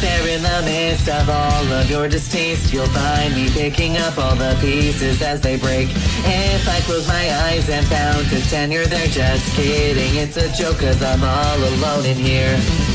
there in the midst of all of your distaste. You'll find me picking up all the pieces as they break. If I close my eyes and found a tenure, they're just kidding. It's a joke cause I'm all alone in here.